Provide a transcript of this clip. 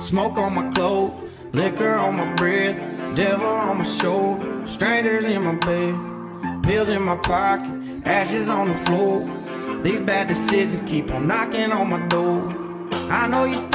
Smoke on my clothes, liquor on my breath, devil on my shoulder, strangers in my bed, pills in my pocket, ashes on the floor. These bad decisions keep on knocking on my door. I know you